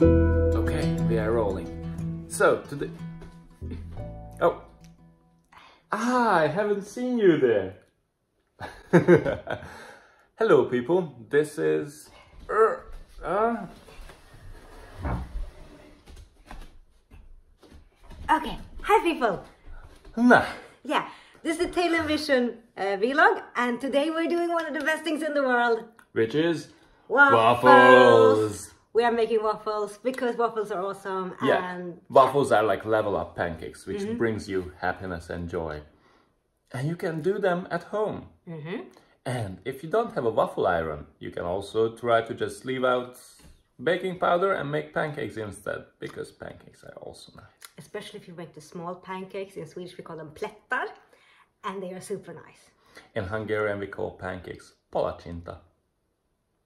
Okay, we are rolling. So, today... Oh. Ah, I haven't seen you there. Hello, people. This is... Uh, uh, Okay, hi people. nah. Yeah, this is the Tale Vision uh, vlog, and today we're doing one of the best things in the world: Which is... waffles. Waffles. We are making waffles because waffles are awesome, Yeah, and waffles are like level up pancakes, which brings you happiness and joy. And you can do them at home. Mm-hmm. And if you don't have a waffle iron, you can also try to just leave out baking powder and make pancakes instead, because pancakes are also nice. especially if you make the small pancakes. In Swedish, we call them plättar, and they are super nice. In Hungarian, we call pancakes palacsinta.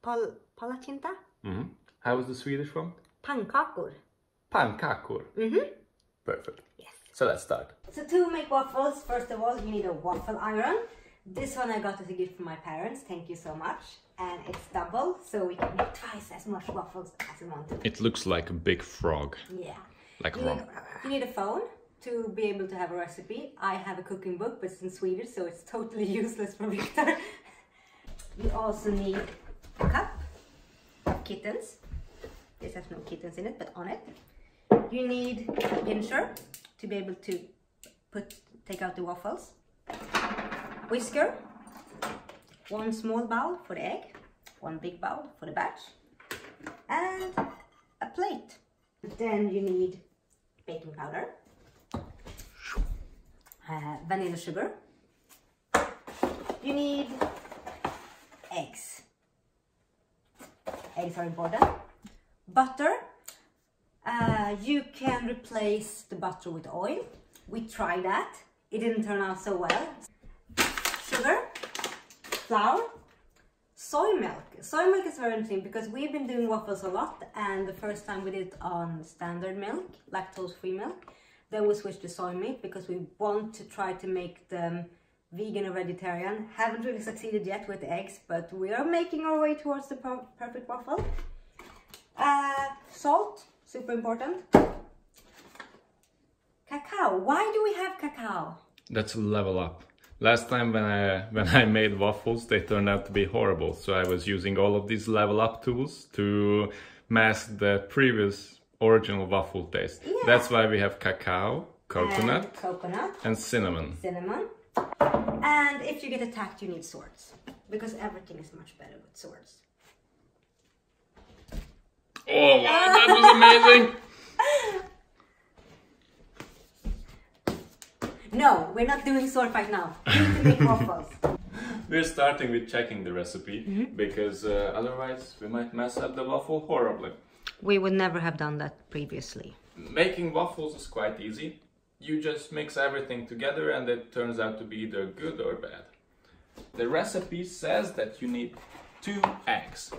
Pol palacsinta, hmm How is the Swedish one? pannkakor. Pannkakor. Mm-hmm. Perfect. Yes. So let's start. So to make waffles, first of all, you need a waffle iron. This one I got as a gift from my parents. Thank you so much. And it's double, so we can make twice as much waffles as we want to. It looks like a big frog, Yeah. like You need, you need a phone to be able to have a recipe. I have a cooking book, but it's in Swedish, so it's totally useless for Viktor. you also need a cup of kittens. This has no kittens in it, but on it. You need a pincher to be able to put take out the waffles. Whisker. One small bowl for the egg. One big bowl for the batch. And a plate. Then you need baking powder, uh, vanilla sugar. You need eggs. Eggs are important. Butter. Uh, you can replace the butter with oil. We tried that. It didn't turn out so well. Sugar, flour, soy milk. Soy milk is very interesting because we've been doing waffles a lot and the first time we did it on standard milk, lactose free milk. Then we switched to soy milk because we want to try to make them vegan or vegetarian. Haven't really succeeded yet with eggs, but we are making our way towards the per perfect waffle. Uh, salt, super important. Cacao. Why do we have cacao? That's a level up. Last time when I when I made waffles, they turned out to be horrible. So I was using all of these level up tools to mask the previous original waffle taste. Yeah. That's why we have cacao, coconut, And coconut. and cinnamon. cinnamon. And if you get attacked, you need swords. Because everything is much better with swords. Oh wow, that was amazing! No, we're not doing sword fight now. We need to make waffles. We're starting with checking the recipe Mm-hmm. because uh, otherwise we might mess up the waffle horribly. We would never have done that previously. Making waffles is quite easy. You just mix everything together and it turns out to be either good or bad. The recipe says that you need two eggs.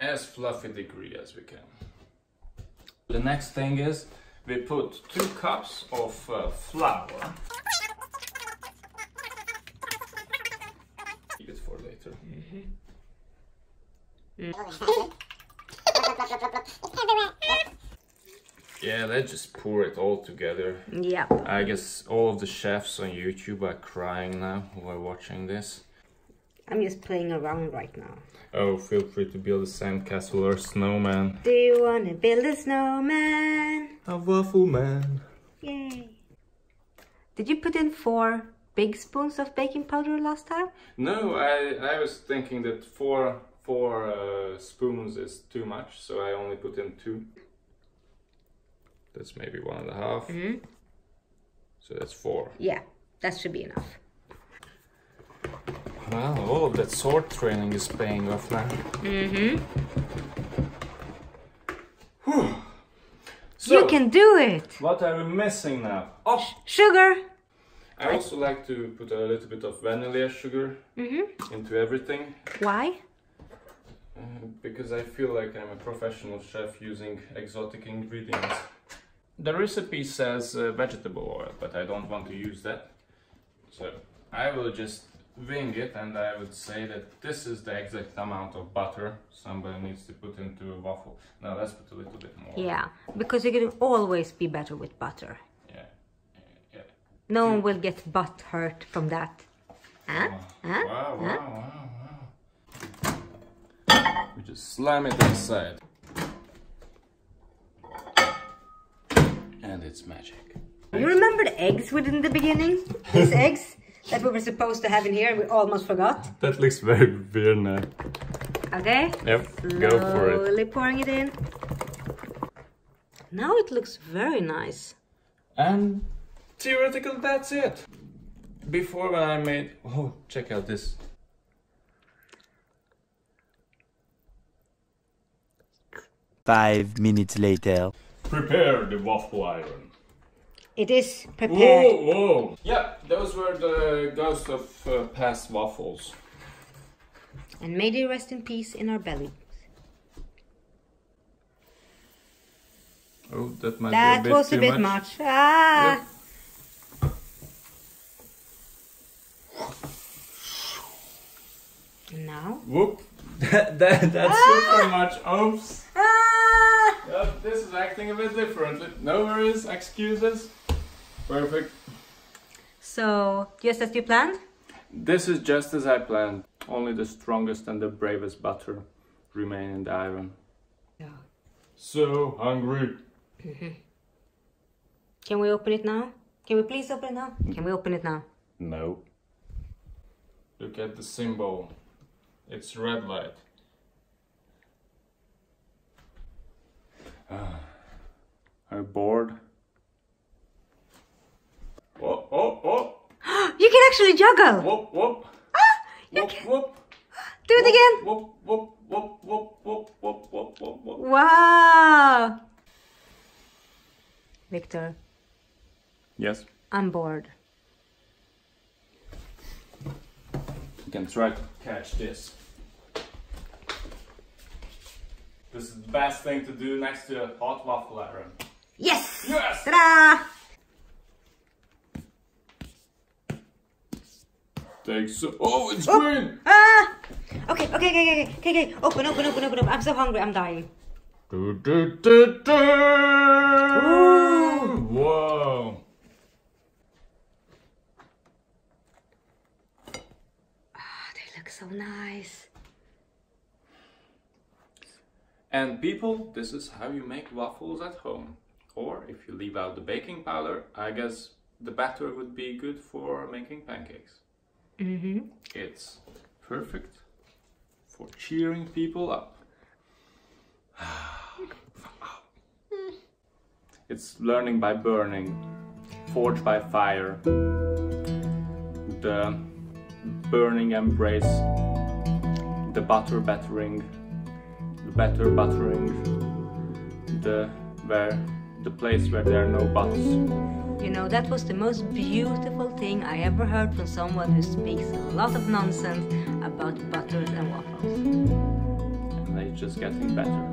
As fluffy degree as we can. The next thing is we put two cups of uh, flour. Keep it for later. Yeah, let's just pour it all together. Yeah. I guess all of the chefs on YouTube are crying now who are watching this. I'm just playing around right now. Oh, feel free to build a sandcastle or snowman. Do you wanna build a snowman? A waffle man. Yay. Did you put in four big spoons of baking powder last time? No, I, I was thinking that four four uh, spoons is too much, so I only put in two. That's maybe one and a half. Mm-hmm. So that's four. Yeah, that should be enough. Well, all of that sword training is paying off now. Mm-hmm. So, you can do it! what are we missing now? Oh, Sugar! I also like to put a little bit of vanilla sugar Mm-hmm. into everything Why? uh, because I feel like I'm a professional chef using exotic ingredients. The recipe says uh, vegetable oil, but I don't want to use that. So I will just wing it and I would say that this is the exact amount of butter somebody needs to put into a waffle. Now let's put a little bit more. Yeah, because you can always be better with butter. Yeah. yeah. No one will get butt hurt from that. Huh? Huh? Wow, wow, Huh? wow, wow. We just slam it inside. And it's magic. You remember the eggs within the beginning? These eggs that we were supposed to have in here, we almost forgot. That looks very weird now. Okay? Yep, go for it. Slowly pouring it in. Now it looks very nice. And theoretically, that's it. Before when I made, oh, check out this. Five minutes later. Prepare the waffle iron. It is prepared. Whoa, whoa. Yeah, those were the ghosts of uh, past waffles. And may they rest in peace in our belly. Oh, that might That be a bit was too a bit much. Ah! Now. Whoop. that, that, that's super much. Oops. Ah! Yep, this is acting a bit differently. No worries, excuses. Perfect. So, just as you planned? This is just as I planned. Only the strongest and the bravest butter remain in the iron. Yeah. So hungry. Can we open it now? Can we please open it now? Can we open it now? No. Look at the symbol. It's red light. Ah. You bored? Oh, oh, oh! you can actually juggle! Whoop, whoop! you Whoop, can- whoop! Do it again! Whoop, whoop, whoop, whoop, whoop, whoop, whoop, whoop, whoop. Wow! Viktor, Yes, I'm bored. you can try to catch this. This is the best thing to do next to a hot waffle iron. Yes! Yes! Ta-da! Take so. Oh, it's green! Ah! Okay, okay, okay, okay, okay, okay. Open, open, open, open, open. I'm so hungry, I'm dying. Do, do, do, do. Whoa! Ah, they look so nice. And people, this is how you make waffles at home. Or if you leave out the baking powder, I guess the batter would be good for making pancakes. Mm-hmm. It's perfect for cheering people up. it's learning by burning, forged by fire. The burning embrace, the butter battering, the batter buttering, the where the place where there are no buts. You know, that was the most beautiful thing I ever heard from someone who speaks a lot of nonsense about butters and waffles. And they're just getting better.